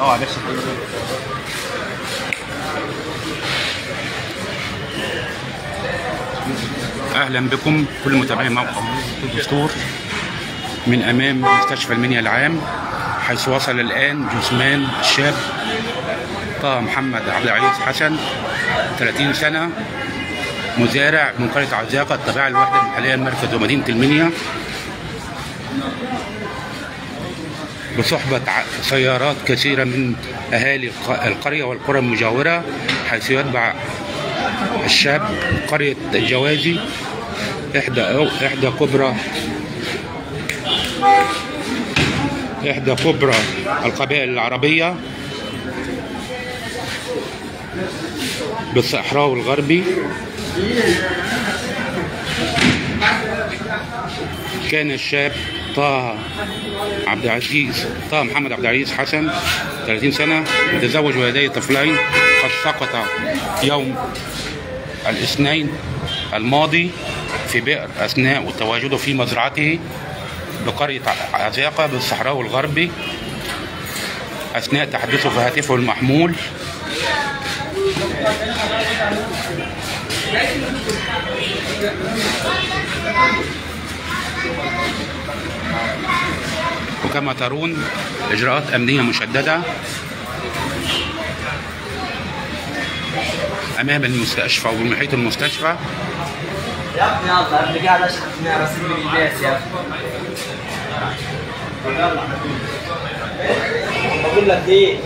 آه لسه أهلا بكم كل متابعي موقع الدستور من أمام مستشفى المنيا العام حيث وصل الآن جثمان الشاب طه محمد عبد العزيز حسن 30 سنة مزارع من قرية عزاقة التابعه للوحده المحليه المركز ومدينة المنيا. بصحبة سيارات كثيرة من أهالي الق- القرية والقرى المجاورة حيث يتبع الشاب قرية الجوازي إحدى إحدى كبرى إحدى كبرى القبائل العربية بالصحراء الغربي كان الشاب طه عبد العزيز طه محمد عبد العزيز حسن 30 سنة متزوج ولديه طفلين قد سقط يوم الاثنين الماضي في بئر أثناء تواجده في مزرعته بقرية عزاقة بالصحراء الغربي أثناء تحدثه في هاتفه المحمول. وكما ترون إجراءات أمنية مشددة. أمام المستشفى وبمحيط المستشفى. يا ابني يلا ابني قاعد اشحت من رسم البيت يا ابني بقول لك إيه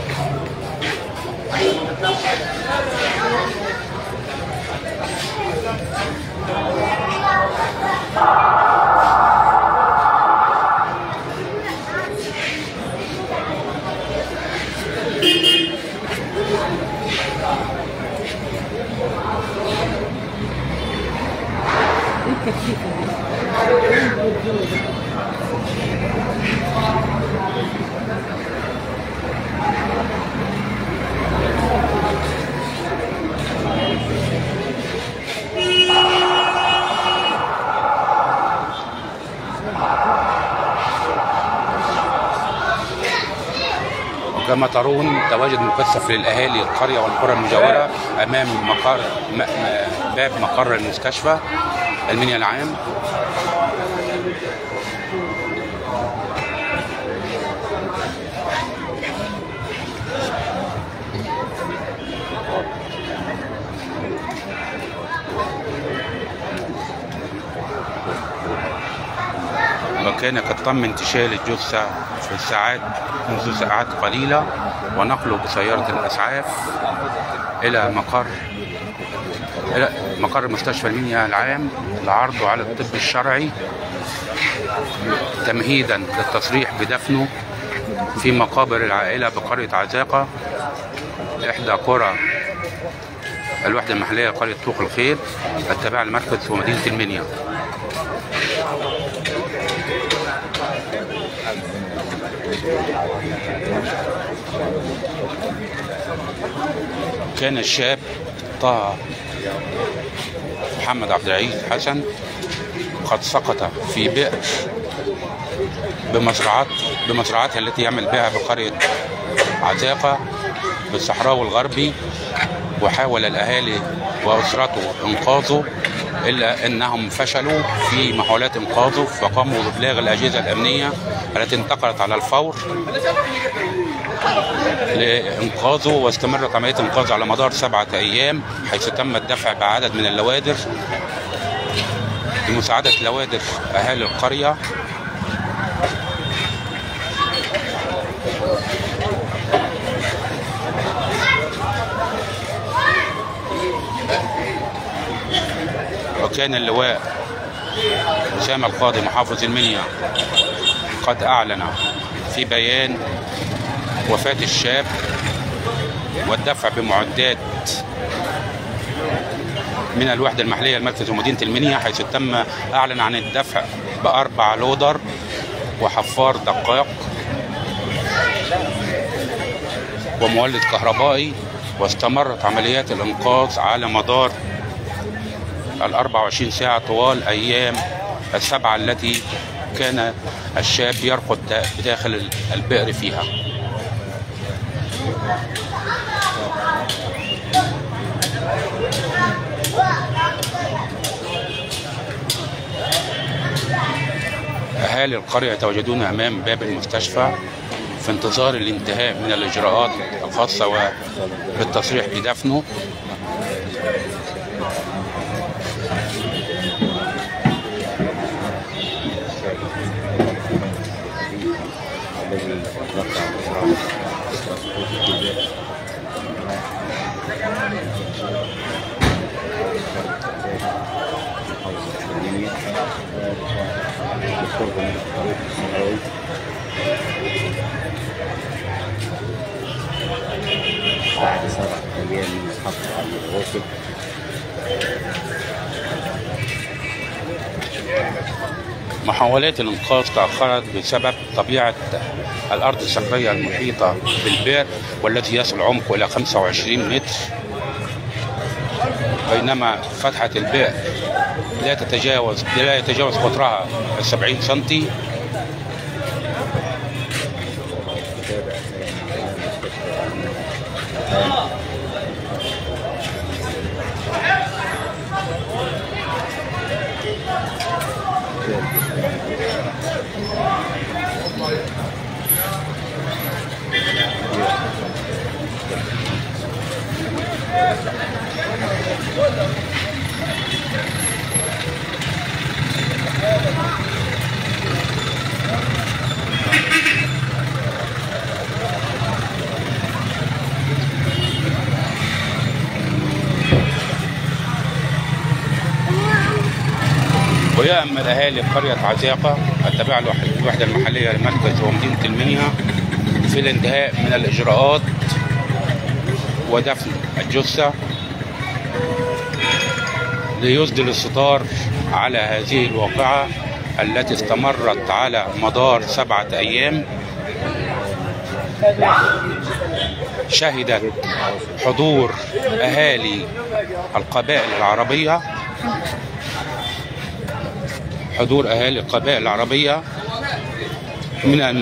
وكما ترون تواجد مكثف للأهالي القرية والقرى المجاورة أمام مقر باب مقر المستشفى. المنيا العام. وكان قد تم انتشال الجثة في الساعات منذ ساعات قليلة ونقله بسيارة الأسعاف إلى مقر إلى مقر مستشفى المنيا العام لعرضه على الطب الشرعي تمهيدا للتصريح بدفنه في مقابر العائلة بقرية عزاقة إحدى قرى الوحدة المحلية لقرية طوق الخير التابعة لمركز ومدينة المنيا. كان الشاب طه محمد عبد العزيز حسن قد سقط في بئر بمزرعات بمزرعته التي يعمل بها بقرية عزاقة بالصحراء الغربي وحاول الأهالي وأسرته إنقاذه إلا أنهم فشلوا في محاولات إنقاذه فقاموا بإبلاغ الأجهزة الأمنية التي انتقلت على الفور لإنقاذه واستمرت عملية إنقاذه على مدار سبعة أيام حيث تم الدفع بعدد من اللوادر لمساعدة لوادر أهالي القرية. وكان اللواء أسامة القاضي محافظ المنيا قد أعلن في بيان وفاة الشاب والدفع بمعدات من الوحدة المحلية المركز ومدينة المنيا حيث تم أعلن عن الدفع بأربع لودر وحفار دقاق ومولد كهربائي واستمرت عمليات الإنقاذ على مدار ال 24 ساعة طوال أيام السبعة التي كان الشاب يرقد دا- بداخل البئر فيها. أهالي القرية يتواجدون أمام باب المستشفى في انتظار الانتهاء من الإجراءات الخاصة بالتصريح بدفنه. الذي رفع بالقرب من الطريق الصحراوي بعد سبع أيام من الحفر على الغاصب محاولات الإنقاذ تأخرت بسبب طبيعة الأرض الصخرية المحيطة بالبئر والتي يصل عمقه إلى 25 متر. بينما فتحة البئر لا تتجاوز لا يتجاوز قطرها 70 سنتي ويأمل أهالي قرية عزيقة التابعة للوح- الوحدة المحلية لمركز ومدينة المنيا في الانتهاء من الإجراءات ودفن الجثة ليسدل الستار على هذه الواقعة التي استمرت على مدار سبعة أيام. شهدت حضور أهالي القبائل العربية حضور أهالي القبائل العربية من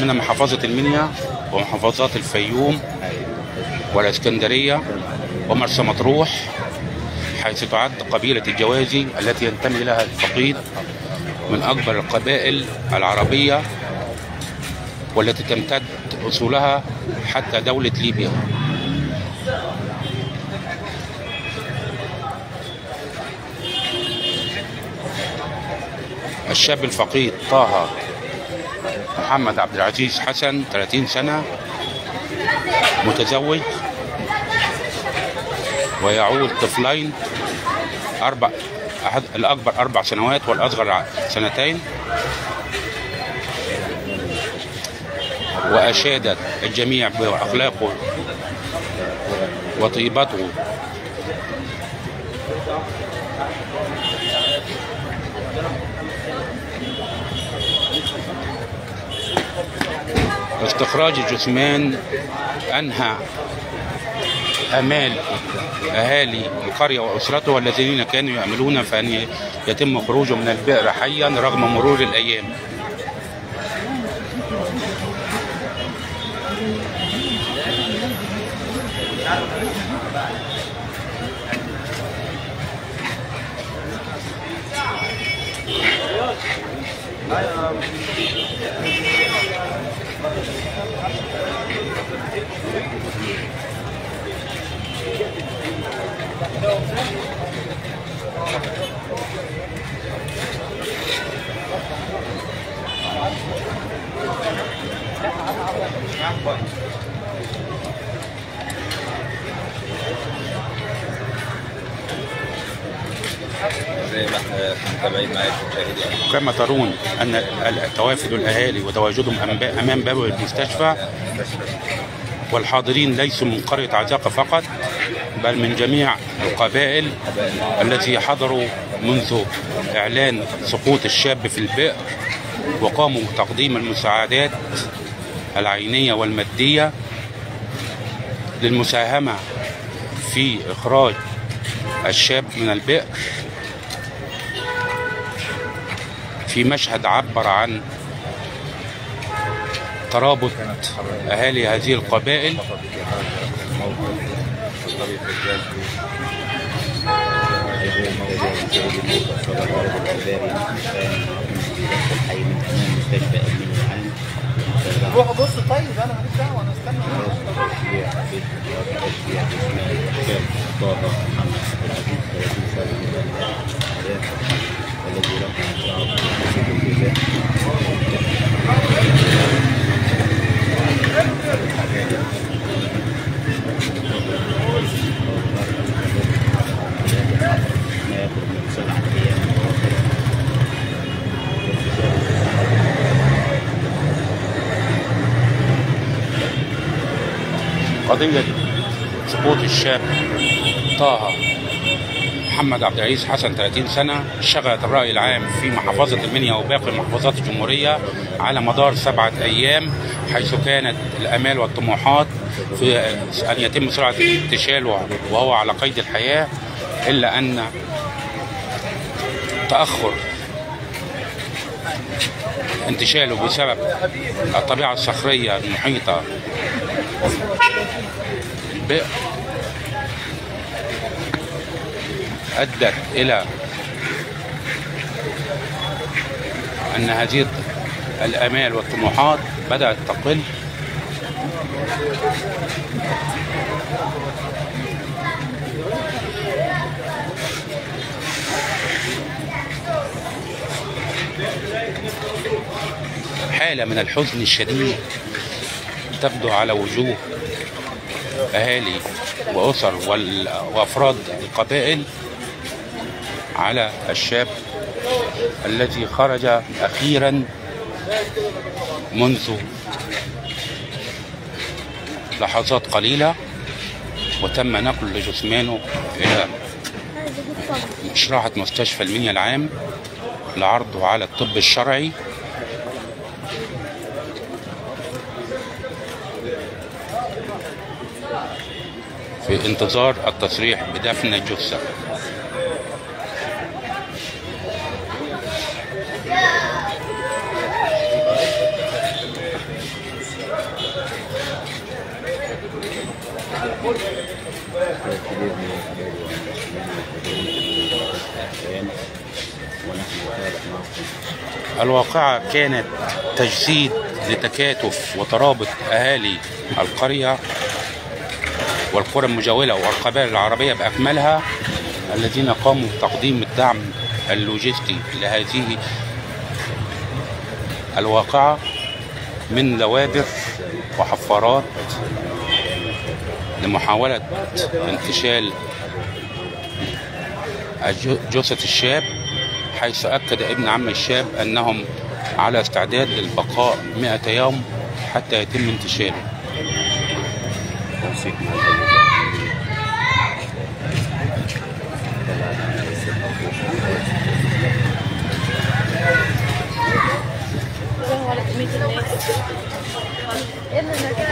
من محافظة المنيا ومحافظات الفيوم والإسكندرية ومرسى مطروح حيث تعد قبيلة الجوازي التي ينتمي لها الفقيد من أكبر القبائل العربية والتي تمتد أصولها حتى دولة ليبيا. الشاب الفقيد طه محمد عبد العزيز حسن 30 سنة متزوج ويعول طفلين أربع أحد الأكبر أربع سنوات والأصغر سنتين. وأشادت الجميع بأخلاقه وطيبته. استخراج الجثمان أنهى آمال أهالي القرية وأسرته والذين كانوا يعملون فأن يتم خروجه من البئر حيا رغم مرور الأيام. كما ترون ال- توافد الأهالي وتواجدهم أمام باب المستشفى والحاضرين ليسوا من قرية عزاقة فقط بل من جميع القبائل التي حضروا منذ إعلان سقوط الشاب في البئر وقاموا بتقديم المساعدات العينية والمادية للمساهمة في إخراج الشاب من البئر. في مشهد عبر عن ترابط أهالي هذه القبائل. روح بص طيب أنا ماليش دعوة أنا استنى طه محمد عبد العزيز 30 سنه من الحياة الذي رفع شعب الجزاء ما يقرب من سبعة أيام قضية سقوط الشاب طه محمد عبد العزيز حسن 30 سنة شغلت الرأي العام في محافظة المنيا وباقي محافظات الجمهورية على مدار سبعة أيام حيث كانت الآمال والطموحات في أن يتم سرعة انتشاله وهو على قيد الحياة إلا أن تأخر انتشاله بسبب الطبيعة الصخرية المحيطة أدت إلى أن هذه الآمال والطموحات بدأت تقل. حالة من الحزن الشديد. تبدو على وجوه أهالي وأسر وأفراد القبائل على الشاب الذي خرج أخيرا منذ لحظات قليلة وتم نقل جثمانه إلى مشرحة مستشفى المنيا العام لعرضه على الطب الشرعي. في انتظار التصريح بدفن الجثة الواقعة كانت تجسيد لتكاتف وترابط أهالي القرية والقرى المجاورة والقبائل العربية بأكملها الذين قاموا بتقديم الدعم اللوجستي لهذه الواقعة من لوادر وحفارات لمحاولة انتشال جثة الشاب حيث أكد ابن عم الشاب أنهم على استعداد للبقاء 100 يوم حتى يتم انتشاله. see. Don't to make a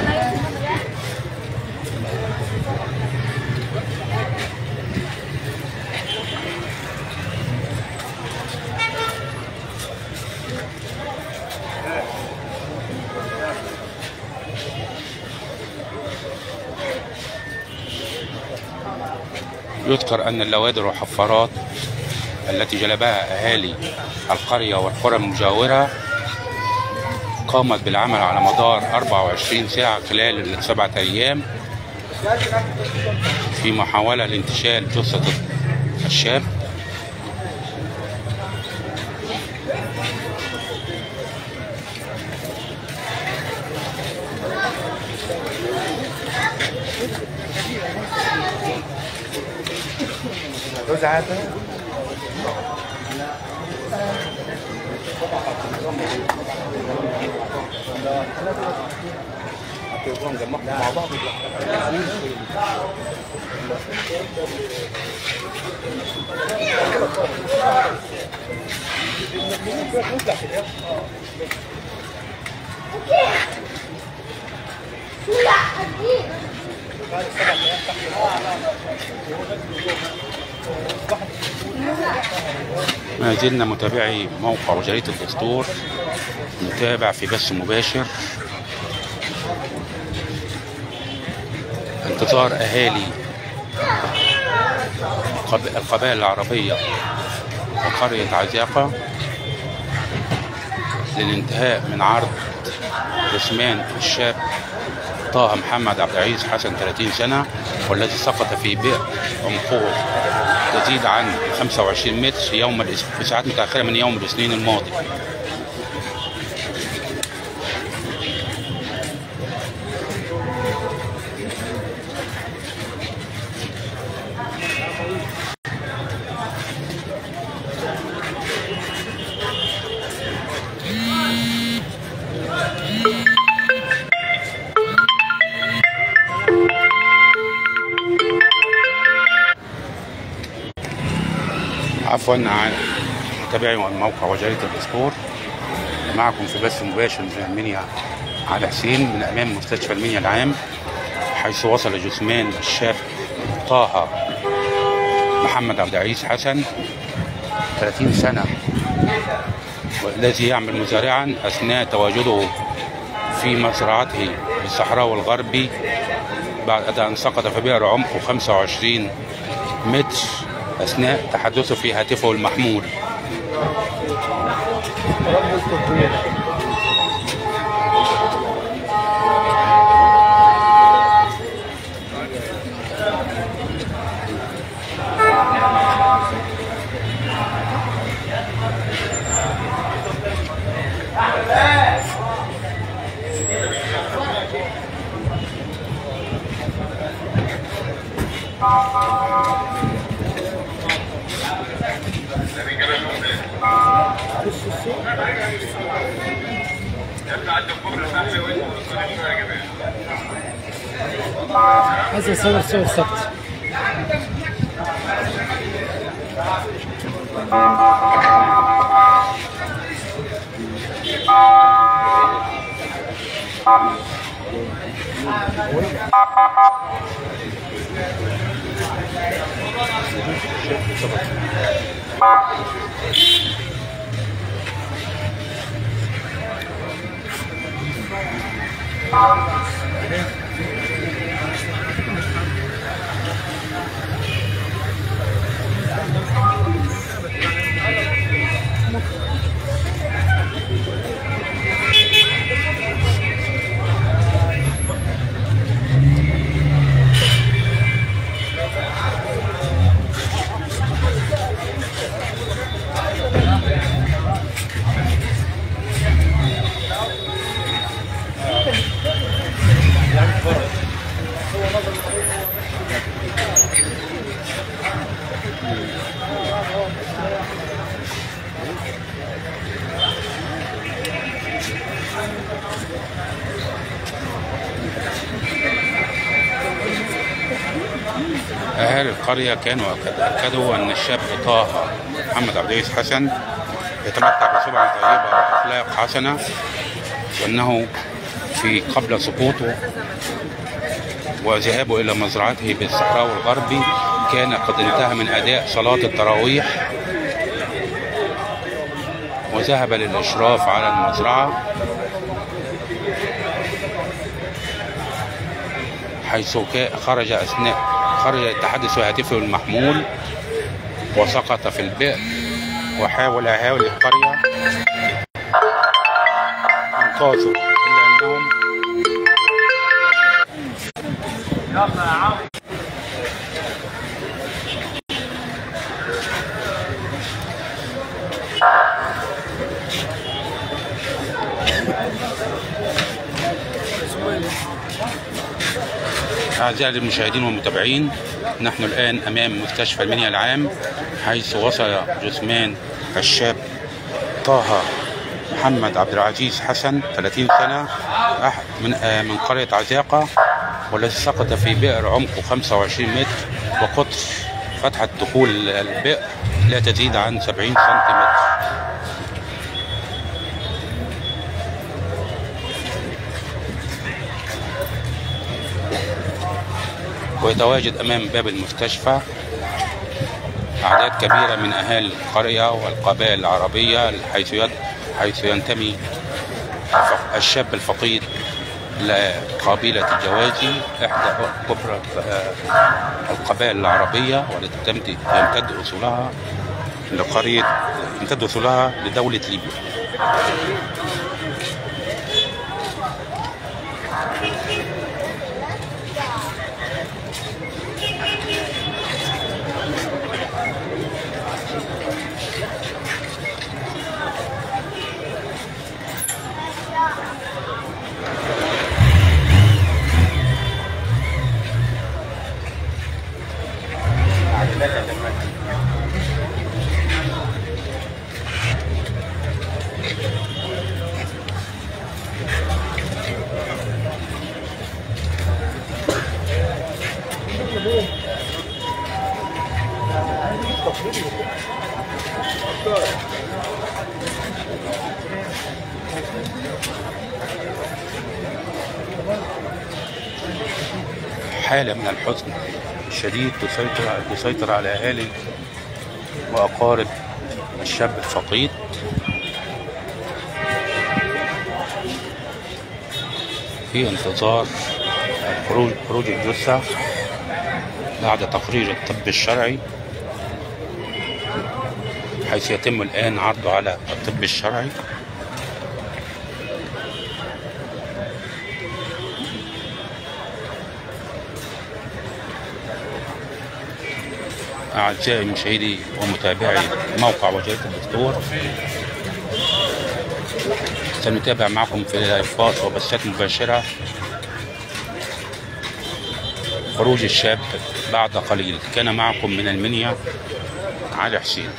mess. يذكر أن اللوادر والحفارات التي جلبها أهالي القرية والقرى المجاورة قامت بالعمل على مدار 24 ساعة خلال السبعة أيام في محاولة لانتشال جثة الشاب. ba cái từ con cái móc bó bó thì Hãy subscribe cho kênh Ghiền Mì Gõ Để không bỏ lỡ những video hấp dẫn ما زلنا متابعي موقع جريدة الدستور نتابع في بث مباشر. انتظار أهالي القبائل العربية وقرية عزاقة للانتهاء من عرض جثمان الشاب طه محمد عبد العزيز حسن 30 سنة والذي سقط في بئر عنقود تزيد عن 25 متر يوم في ساعات متأخرة من يوم الاثنين الماضي. عفوا عن متابعي الموقع وجريدة الباسبور. معكم في بث مباشر من المنيا على حسين من أمام مستشفى المنيا العام حيث وصل جثمان الشاب طه محمد عبد العزيز حسن 30 سنة والذي يعمل مزارعا أثناء تواجده في مزرعته بالصحراء الغربي بعد أن سقط في بئر عمقه 25 متر. أثناء تحدثه في هاتفه المحمول. عايز اصور صور ثابته أهالي القرية كانوا أكد- أكدوا أن الشاب طه محمد عبد العزيز حسن يتمتع بسمعة طيبة وأخلاق حسنة وأنه في قبل سقوطه وذهابه إلى مزرعته بالصحراء الغربي كان قد انتهى من أداء صلاة التراويح وذهب للإشراف على المزرعة. حيث خرج أثناء خرج التحدث في هاتفه المحمول وسقط في البئر وحاول أهالي القرية إنقاذه إلا أنهم أعزائي المشاهدين والمتابعين. نحن الآن أمام مستشفى المنيا العام حيث وصل جثمان الشاب طه محمد عبد العزيز حسن 30 سنة أحد من آه، من قرية عزاقة والذي سقط في بئر عمقه 25 متر وقطر فتحة دخول البئر لا تزيد عن 70 سنتيمتر. ويتواجد أمام باب المستشفى. أعداد كبيرة من أهالي القرية والقبائل العربية حيث حيث ينتمي الشاب الفقيد لقبيلة الجوازي إحدى كبرى آه، القبائل العربية والتي يمتد أصولها لقرية يمتد أصولها لدولة ليبيا. حالة من الحزن الشديد تسيطر تسيطر على أهالي وأقارب الشاب الفقيد. في انتظار خروج خروج الجثة بعد تقرير الطب الشرعي حيث يتم الآن عرضه على الطب الشرعي. أعزائي مشاهدي ومتابعي موقع وجريدة الدستور سنتابع معكم في لايفات وبثات مباشرة خروج الشاب بعد قليل. كان معكم من المنيا علي حسين.